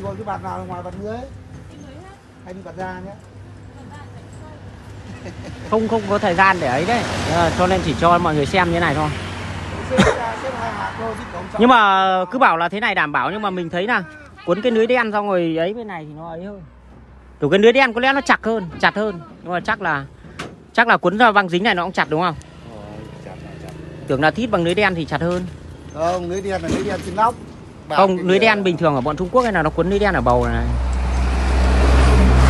đi vào cái bàn nào ngoài bàn dưới hay đi bàn ra nhé không không có thời gian để ấy đấy. Ờ, cho nên chỉ cho mọi người xem như thế này thôi. Nhưng mà cứ bảo là thế này đảm bảo nhưng mà mình thấy là cuốn cái lưới đen xong rồi ấy bên này thì nó ấy hơn. Kiểu cái lưới đen có lẽ nó chặt hơn chặt hơn. Nhưng mà chắc là chắc là cuốn ra băng dính này nó cũng chặt đúng không? Tưởng là thít bằng lưới đen thì chặt hơn. Không lưới đen là lưới đen trên nóc không lưới đen bình thường ở bọn Trung Quốc hay là nó cuốn lưới đen ở bầu này?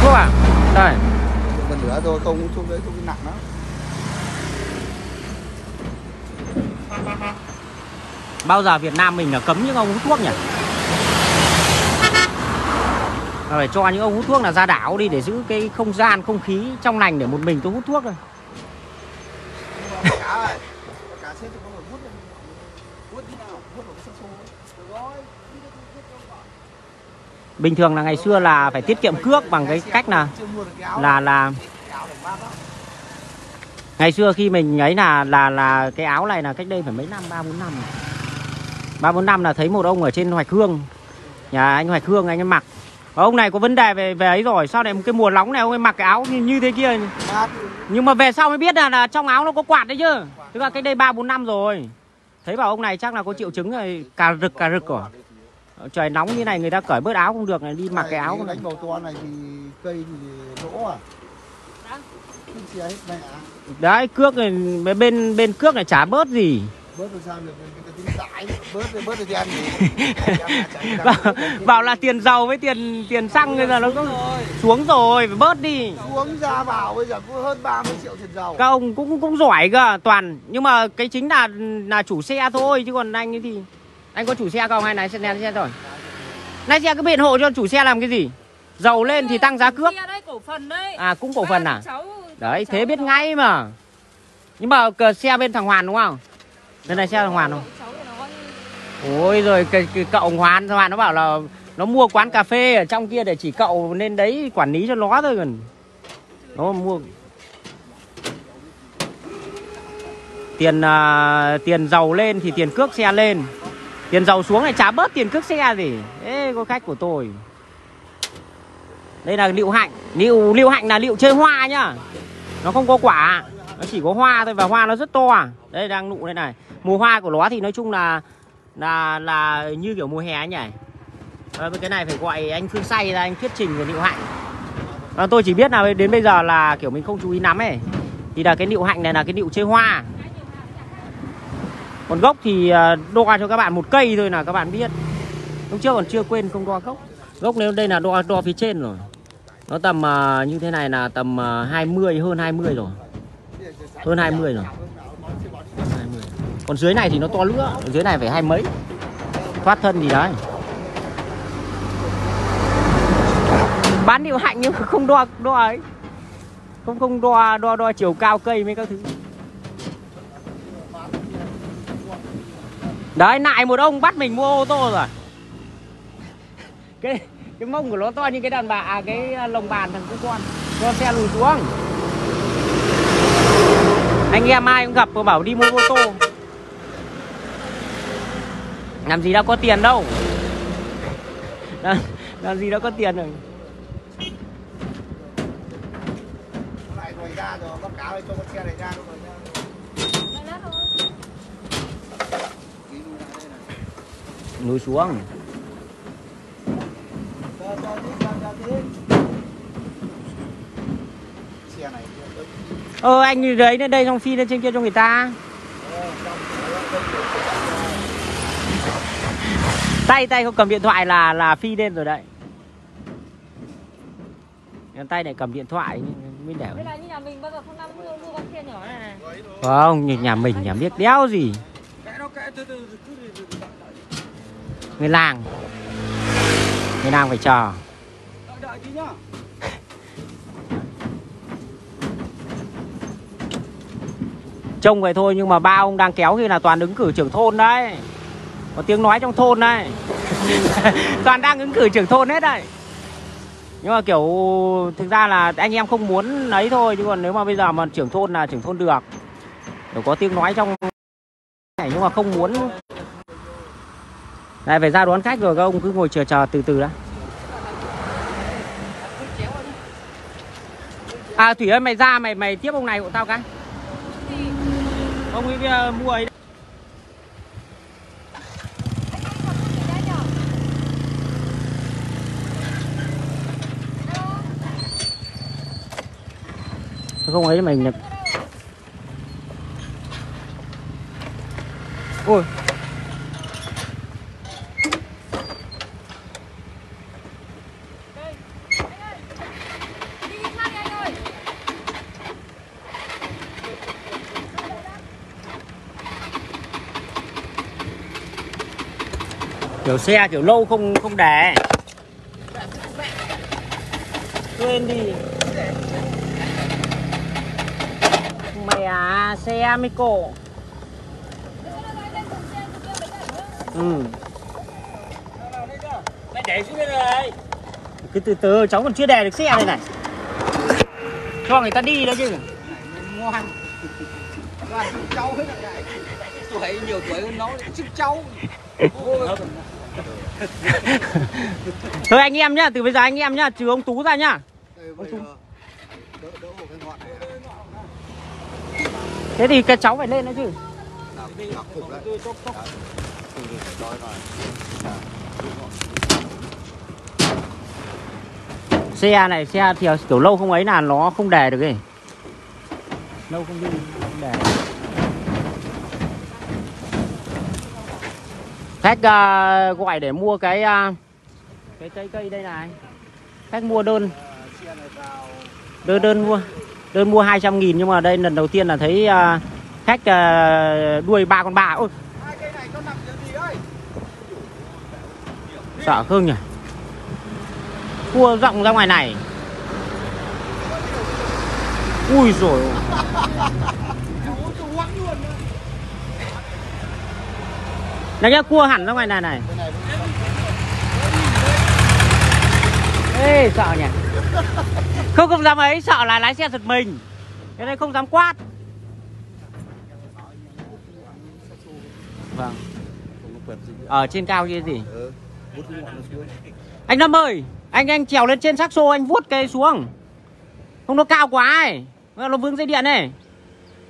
Thuốc à đây. Một nửa thôi không thuốc đấy thuốc nặng lắm. Bao giờ Việt Nam mình là cấm những ông hút thuốc nhỉ? Mà phải cho những ông hút thuốc là ra đảo đi để giữ cái không gian không khí trong lành để một mình tôi hút thuốc thôi Nhưng mà cả ơi cả xếp cho có người hút lên. hút đi nào hút vào cái sân xô được rồi bình thường là ngày xưa là phải tiết kiệm cước bằng cái cách là là là ngày xưa khi mình ấy là là là cái áo này là cách đây phải mấy năm ba bốn năm. Ba bốn năm là thấy một ông ở trên Hoài hương nhà anh Hoài hương anh ấy mặc. Và ông này có vấn đề về về ấy rồi sao lại một cái mùa nóng này ông ấy mặc cái áo như, như thế kia? Nhưng mà về sau mới biết là, là trong áo nó có quạt đấy chứ. Tức là cách đây ba bốn năm rồi. Thấy bảo ông này chắc là có triệu chứng rồi cà rực cà rực rồi trời nóng như này người ta cởi bớt áo không được này đi mặc cái áo này đánh bầu to này thì cây thì lỗ à? Cái mẹ đấy cước này bên bên cước này chả bớt gì. Bớt làm sao được cái cái tính dãi. Bớt thì bớt thì ăn gì bảo, bảo là tiền dầu với tiền tiền xăng bây giờ nó cũng xuống rồi phải bớt đi. Xuống ra bảo bây giờ cũng hơn 30 triệu tiền dầu các ông cũng cũng giỏi cơ toàn. Nhưng mà cái chính là là chủ xe thôi chứ còn anh ấy thì anh có chủ xe không? Hay lái xe lái xe rồi lái xe cứ biện hộ cho chủ xe làm cái gì? Dầu lên thì tăng giá cước. à cũng cổ phần à? Đấy thế biết ngay mà. Nhưng mà cờ xe bên thằng Hoàn đúng không? Bên này xe thằng Hoàn không? Ôi rồi cái, cái cậu Hoàn thằng Hoàn nó bảo là nó mua quán cà phê ở trong kia để chỉ cậu nên đấy quản lý cho nó thôi còn. Nó mua tiền à, tiền dầu lên thì tiền cước xe lên tiền dầu xuống này trả bớt tiền cước xe gì? Ê có khách của tôi. Đây là liệu hạnh. Liệu liệu hạnh là liệu chơi hoa nhá. Nó không có quả. Nó chỉ có hoa thôi và hoa nó rất to à. Đây đang nụ đây này. Mùa hoa của nó thì nói chung là là là như kiểu mùa hè ấy nhỉ. À, cái này phải gọi anh Phương Say ra anh thuyết trình về liệu hạnh. À, tôi chỉ biết là đến bây giờ là kiểu mình không chú ý lắm ấy. Thì là cái liệu hạnh này là cái liệu chơi hoa còn gốc thì ờ, đo cho các bạn một cây thôi là các bạn biết. Lúc trước còn chưa quên không đo gốc. Gốc nếu đây là đo đo phía trên rồi. Nó tầm ờ, như thế này là tầm ờ, 20 hơn 20 rồi. Hơn 20 rồi. 20. còn dưới này thì nó to nữa dưới này phải hai mấy. Thoát thân gì đấy. Bán điệu hạnh nhưng không đo đo ấy. Không không đo đo đo chiều cao cây mấy các thứ đấy lại một ông bắt mình mua ô tô rồi. Cái cái mông của nó to như cái đàn bà à cái lồng bàn thằng cu con cho xe lùi xuống. Anh em ai cũng gặp và bảo đi mua ô tô. Làm gì đâu có tiền đâu. Làm, làm gì đâu có tiền rồi. Lại rồi ra rồi con cá ơi cho con xe này ra rồi. Lát thôi. Tí lui ra đây này. lùi xuống Cho, cho tí, cho, cho tí. xe này kia, ờ anh đấy lên đây xong phi lên trên kia cho người ta. Tay tay không cầm điện thoại là là phi lên rồi đấy. Cái tay này cầm điện thoại mới đẻo Đây là như nhà mình bao giờ không năm mua mua con kia nhỏ này? Này. không như nhà mình nhà biết đéo gì người làng. Người làng phải chờ đợi tí nhá trông vậy thôi, nhưng mà ba ông đang kéo kia là toàn ứng cử trưởng thôn đấy. Có tiếng nói trong thôn đấy. Toàn đang ứng cử trưởng thôn hết đấy. Nhưng mà kiểu, thực ra là anh em không muốn lấy thôi, chứ còn nếu mà bây giờ mà trưởng thôn là trưởng thôn được. Kiểu có tiếng nói trong này, nhưng mà không muốn đây phải ra đón khách rồi, các ông cứ ngồi chờ chờ từ từ đã. À Thủy ơi, mày ra, mày mày tiếp ông này hộ tao cái. Ông ấy ờ, mua ấy. Không ấy mình kiểu xe kiểu lâu không không để quên đi mày à xe mới cổ ừ Mày để xuống đây này. cứ từ từ cháu còn chưa đè được xe đây này cho người ta đi đó chứ Ngoan. Cháu này. Tuổi nhiều tuổi hơn nó chúc cháu. Ôi, thôi anh em nhá từ bây giờ anh em nhá trừ ông tú ra nhá ngọn này. thế thì cái cháu phải lên chứ đấy. Vào. xe này xe thì kiểu lâu không ấy là nó không đè được ấy lâu không đi không đè khách ờ, uh, gọi để mua cái uh, cái cây cây đây này? Khách mua đơn. Đơn đơn mua đơn mua 200 nghìn nhưng mà đây lần đầu tiên là thấy uh, khách uh, đuôi ba con bà ôi. Sợ không nhỉ? Cua rộng ra ngoài này. Ui rồi Chú chú hoắc luôn này nhá cua hẳn ra ngoài này này. Ê, sợ nhỉ? Không không dám ấy, sợ là lái xe giật mình. Cái này không dám quát. Vâng. Ở trên cao như gì? Anh Lâm ơi, anh anh trèo lên trên xác xô anh vuốt cây xuống. Không, nó cao quá ấy. Nó vướng dây điện này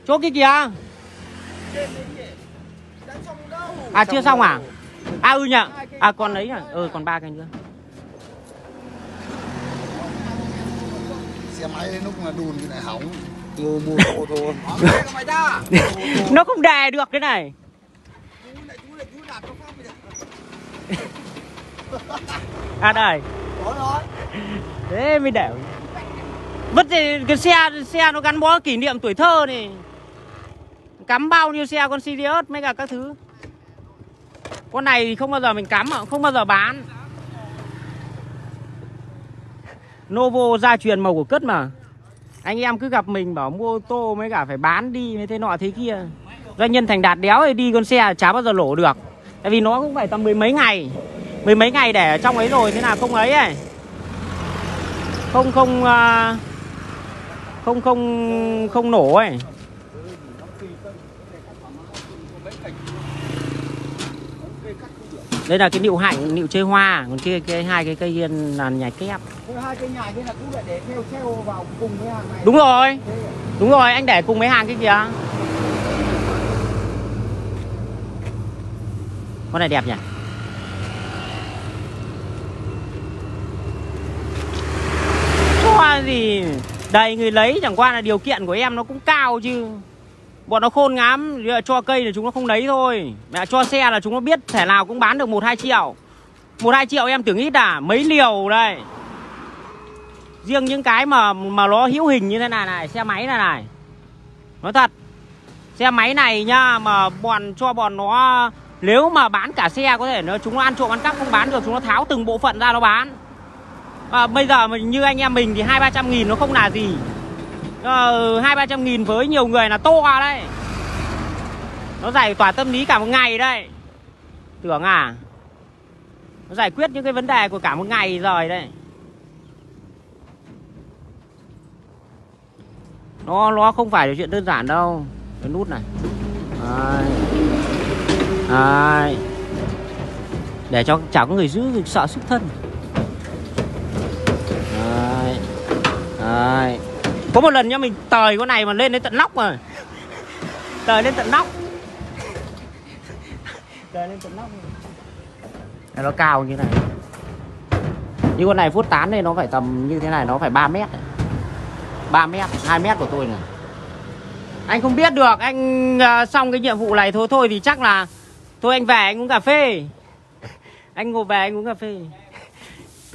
chỗ kia kìa Trên đấy nhỉ? Đã xong đâu à chưa xong à? À ừ nhỉ à còn ấy à ừ còn ba cây nữa. Xe máy lúc mà đùn cái này hỏng. Mua mua ô tô. Nó không đè được cái này. À đây. Thế mới để vứt thì cái xe xe nó gắn bó kỷ niệm tuổi thơ này. Cắm bao nhiêu xe con Sirius mấy cả các thứ con này thì không bao giờ mình cắm không bao giờ bán. Novo gia truyền màu của cất mà. Anh em cứ gặp mình bảo mua ô tô mới cả phải bán đi mới thế nọ thế kia. Doanh nhân thành đạt đéo thì đi con xe chả bao giờ lỗ được. Tại vì nó cũng phải tầm mười mấy ngày, mười mấy ngày để ở trong ấy rồi, thế nào không ấy ấy. Không không à, không không không nổ ấy. Đây là cái nịu hạnh nịu chơi hoa. Còn kia cái hai cái cây kia là kép. Hai cây nhài kia là chú lại để theo theo vào cùng với hàng này. đúng rồi. Đúng rồi anh để cùng mấy hàng cái kìa con này đẹp nhỉ? Hoa gì? Đầy người lấy chẳng qua là điều kiện của em nó cũng cao chứ bọn nó khôn ngắm cho cây là chúng nó không lấy thôi. Mẹ cho xe là chúng nó biết thẻ nào cũng bán được một hai triệu. Một hai triệu em tưởng ít à? Mấy liều đây? Riêng những cái mà mà nó hữu hình như thế này này xe máy này này. Nói thật. Xe máy này nhá mà bọn cho bọn nó nếu mà bán cả xe có thể nó chúng nó ăn trộm ăn cắp không bán được chúng nó tháo từng bộ phận ra nó bán. À, bây giờ mình như anh em mình thì hai ba trăm nghìn nó không là gì. Ờ, ừ, hai ba trăm nghìn với nhiều người là to đấy nó giải tỏa tâm lý cả một ngày đây tưởng à nó giải quyết những cái vấn đề của cả một ngày rồi đây nó nó không phải là chuyện đơn giản đâu cái nút này Đấy. Đấy. để cho chả có người giữ sợ sức thân Đấy. Đấy có một lần nhá mình tời con này mà lên đến tận nóc rồi. Tời lên tận nóc. Tời lên tận nóc. Này, nó cao như này. Như con này phút tán đây nó phải tầm như thế này nó phải 3 mét. 3 mét 2 mét của tôi này. Anh không biết được anh ờ, xong cái nhiệm vụ này thôi thôi thì chắc là thôi anh về anh uống cà phê. Anh ngồi về anh uống cà phê.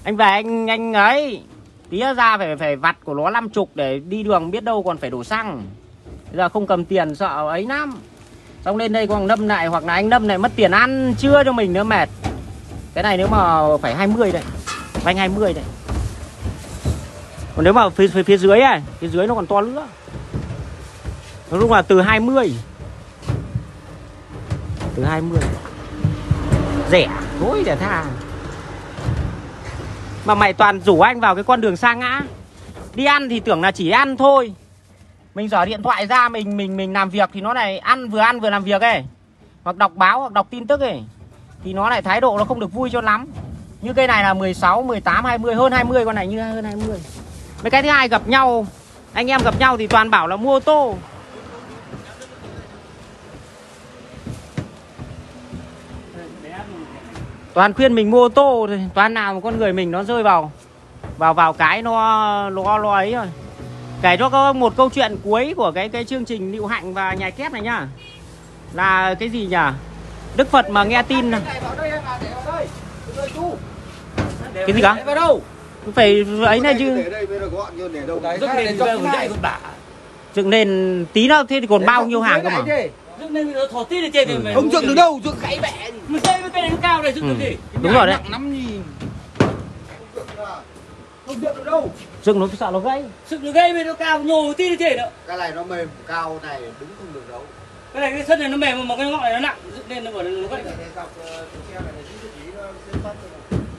Anh về anh anh ấy tí ra phải phải vặt của nó năm chục để đi đường biết đâu còn phải đổ xăng. Bây giờ không cầm tiền sợ ấy lắm. Xong lên đây còn nâm lại hoặc là anh nâm lại mất tiền ăn trưa cho mình nữa mệt. Cái này nếu mà phải 20 đây vanh 20 đây. Còn nếu mà phía, phía, phía dưới này phía dưới nó còn to nữa. Nói chung là từ 20 từ 20 rẻ thôi để tha mà mày toàn rủ anh vào cái con đường sa ngã. Đi ăn thì tưởng là chỉ ăn thôi. Mình giở điện thoại ra mình mình mình làm việc thì nó này ăn vừa ăn vừa làm việc ấy. Hoặc đọc báo hoặc đọc tin tức ấy. Thì nó lại thái độ nó không được vui cho lắm. Như cây này là 16, 18, 20 hơn 20 con này như hơn 20 mấy cái thứ hai gặp nhau. Anh em gặp nhau thì toàn bảo là mua ô tô. Toàn khuyên mình mua ô tô thôi toàn nào mà con người mình nó rơi vào vào vào cái nó nó nó ấy rồi kể cho có một câu chuyện cuối của cái cái chương trình Liệu Hạnh và nhài kép này nhá. Là cái gì nhỉ? Đức Phật mà nghe tin Cái này vào đây em để vào đây. Để đây chú. cái gì cả Để vào đâu? phải ấy này chứ dựng lên tí nữa thế thì còn bao nhiêu hàng cơ mà nó. Không dựng được đâu, dựng gãy mẹ. gì. Mình xây với cái nó cao này dựng được gì? đúng rồi đấy Nặng lắm nhỉ. Không dựng được đâu. dựng nó sợ nó gãy Dựng được gây bên nó cao nhô tí lên trên nữa. Cái này nó mềm cao này đứng không được đâu. Cái này cái thân này nó mềm mà cái ngọn này nó nặng dựng lên nó bảo nó gãy.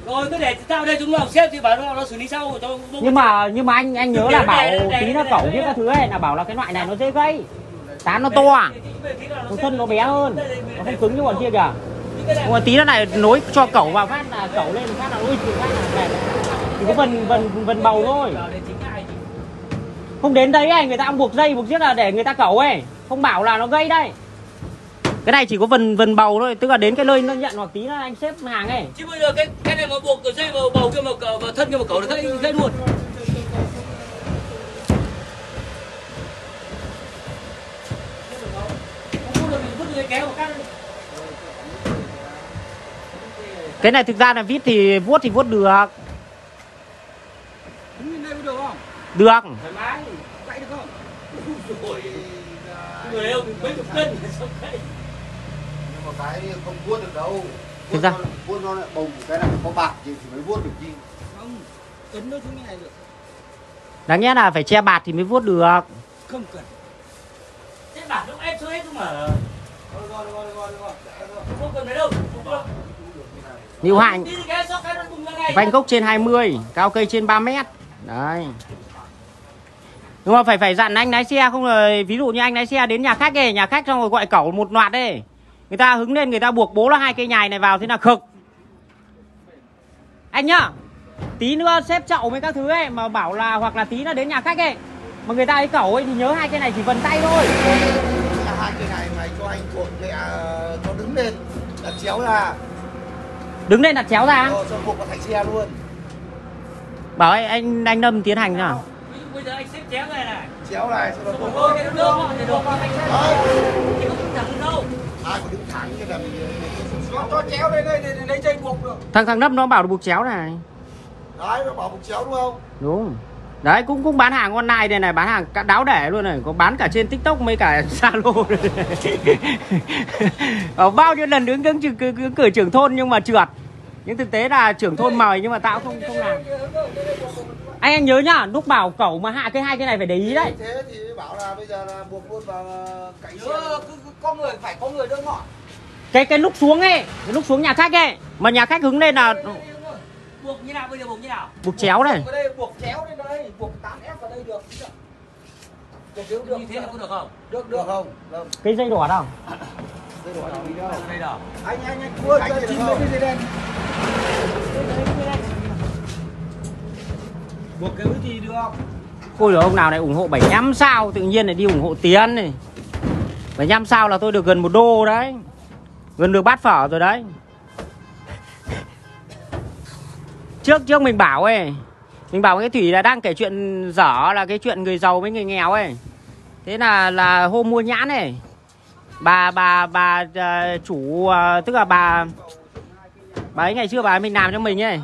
nó rồi. Cứ để tao đây chúng nó xếp thì bảo nó nó xử lý sau cho nhưng mà nhưng mà anh anh nhớ là bảo tí nó cẩu biết các thứ ấy là bảo là cái loại này nó dễ gãy tán nó to à? Thân nó bé hơn. Nó không cứng như bọn kia kìa. Nhưng mà tí nó này, nối cho cẩu vào phát là cẩu lên, phát là ui, phát là này chỉ có vần vần vần bầu thôi. Không đến đấy ấy, người ta buộc dây, buộc chiếc là để người ta cẩu ấy. Không bảo là nó gây đây. Cái này chỉ có vần vần bầu thôi, tức là đến cái nơi nó nhận hoặc tí là anh xếp hàng ấy. Chứ bây giờ cái cái này mà buộc cái dây vào bầu kia mà cẩu, vào thân kia mà cẩu là dây dây luôn. Cái này thực ra là vít thì vuốt thì vuốt được Đứng lên đây có được không? được thoải mái Gãy được không? rồi người yêu mấy chục cân xong đấy Nhưng mà cái không vuốt được đâu. Thực ra- Vuốt nó- vuốt nó lại bồng cái này có bạc thì mới vuốt được gì. không ấn nó xuống như này được đáng nhẽ là phải che bạt thì mới vuốt được không cần thế bản lúc em xuống hết không mà thôi, thôi, thôi, thôi, thôi, thôi. không cần phải đâu không cần. Lưu Hạnh. Nó Vành gốc trên 20 Cao cây trên 3 mét. Đấy. Nhưng mà phải phải dặn anh lái xe không là Ví dụ như anh lái xe đến nhà khách ấy Nhà khách xong rồi gọi cẩu một loạt đấy Người ta hứng lên người ta buộc bố là hai cây nhài này vào Thế là khực. Anh nhá Tí nữa xếp chậu với các thứ ấy Mà bảo là hoặc là tí nữa đến nhà khách ấy. Mà người ta ấy cẩu ấy thì nhớ hai cây này chỉ vần tay thôi. Là hai cái này mày cho anh cuộn cái à, cho đứng lên đặt chéo ra Đứng lên đặt chéo ra. Cho buộc vào thành xe luôn. Bảo anh anh, anh Lâm tiến hành nào. Ví dụ bây giờ anh xếp chéo này này. Chéo này cho nó xong buộc rồi thôi cái nó đưa họ thì được. anh xếp đấy. Thì không thẳng đâu. Ai có đứng thẳng như là mình cho, cho chéo đây đây để lấy dây buộc được. Thằng thằng Lâm nó bảo buộc chéo này. Đấy nó bảo buộc chéo đúng không? Đúng đấy cũng cũng bán hàng online đây này bán hàng cả đáo đẻ luôn này có bán cả trên tiktok mấy cả zalo ở bao nhiêu lần đứng đứng cứ, cứ, cửa trưởng thôn nhưng mà trượt. Nhưng thực tế là trưởng thôn mời nhưng mà tao không không làm. Anh anh nhớ nhá lúc bảo cẩu mà hạ cái hai cái này phải để ý đấy. Thế thì bảo là bây giờ là buộc luôn vào xe Nhớ, cứ, cứ có người phải có người đỡ ngọn cái cái lúc xuống ấy cái lúc xuống nhà khách ấy mà nhà khách hứng lên là buộc như nào bây giờ buộc như nào? Buộc chéo này. Ở đây buộc chéo lên đây buộc 8 f vào đây được. Buộc được được. Như thế là có được không? Được được. Không? Không cái dây đỏ đâu dây đỏ đâu đây đâu anh anh anh cua cho chín mấy cái dây đen. Buộc cái gì được Ôi giời, ông nào lại ủng hộ 75 sao Tự nhiên lại đi ủng hộ tiền này. 75 sao là tôi được gần một đô đấy. Gần được bát phở rồi đấy Trước trước mình bảo ấy Mình bảo cái Thủy là đang kể chuyện dở Là cái chuyện người giàu với người nghèo ấy. Thế là là hôm mua nhãn này Bà bà bà uh, chủ uh, Tức là bà Bà ấy ngày xưa bà ấy mình làm cho mình ấy.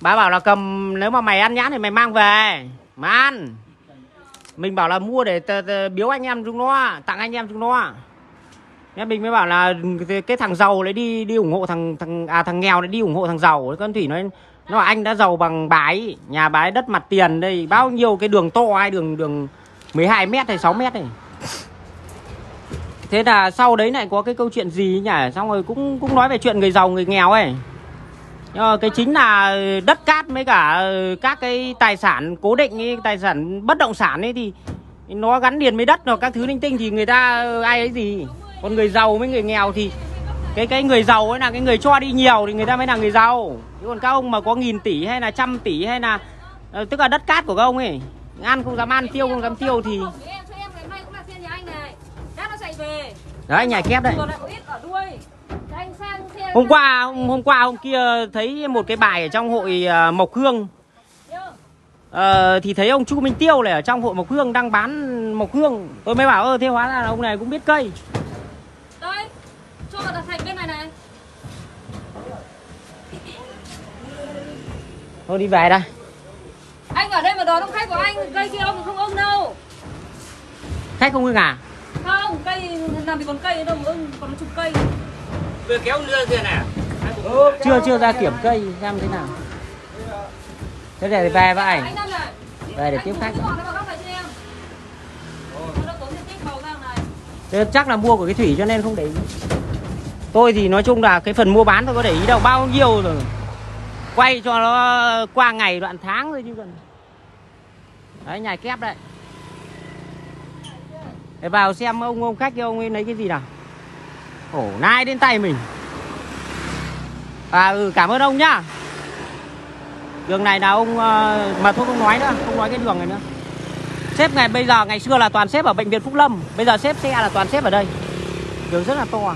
Bà bảo là cầm Nếu mà mày ăn nhãn thì mày mang về Mà ăn. Mình bảo là mua để t- t- biếu anh em chúng nó Tặng anh em chúng nó. Nên mình mới bảo là cái- thằng giàu lấy đi đi ủng hộ thằng thằng à thằng nghèo đấy đi ủng hộ thằng giàu. Con Thủy nói nó bảo anh đã giàu bằng bái nhà bái đất mặt tiền đây bao nhiêu cái đường to ai đường đường 12 mét hay 6 mét này. Thế là sau đấy lại có cái câu chuyện gì nhỉ? Xong rồi cũng cũng nói về chuyện người giàu người nghèo ấy. Nhưng mà cái chính là đất cát với cả ờ, các cái tài sản cố định ấy, tài sản bất động sản ấy thì nó gắn liền với đất rồi các thứ linh tinh thì người ta ờ, ai ấy gì. Còn người giàu với người nghèo thì cái cái người giàu ấy là cái người cho đi nhiều thì người ta mới là người giàu. Chứ còn các ông mà có nghìn tỷ hay là trăm tỷ hay là ờ, tức là đất cát của các ông ấy ăn không dám ăn tiêu không dám tiêu thì nhà đấy nhảy kép đấy. Hôm qua hôm, hôm qua hôm kia thấy một cái bài ở trong hội à, Mộc Hương. Ờ, thì thấy ông Chu Minh Tiêu này ở trong hội Mộc Hương đang bán Mộc Hương. Tôi mới bảo ơ thế hóa ra là ông này cũng biết cây Đặt sạch bên này này. Thôi đi về đây. Anh ở đây mà đón ông khách của anh Cây kia ông không ưng đâu. Khách không ưng à? Không, cây làm gì còn cây đâu mà ưng Còn chục cây. Vừa kéo lưa kia nè. chưa chưa ra kiểm cây xem thế nào. Thế để về vậy Anh về để tiếp khách. Thế chắc là mua của cái thủy cho nên không để ý tôi thì nói chung là cái phần mua bán tôi có để ý đâu. Bao nhiêu rồi? Quay cho nó qua ngày đoạn tháng thôi chứ còn đấy nhà kép đấy. Để vào xem ông ông khách kia ông ấy lấy cái gì nào. Ổ, nai đến tay mình. À ừ cảm ơn ông nhá. Đường này là ông ờ, mà thôi không nói nữa, không nói cái đường này nữa. Xếp ngày, bây giờ ngày xưa là toàn xếp ở bệnh viện phúc lâm. Bây giờ xếp xe là toàn xếp ở đây. Đường rất là to.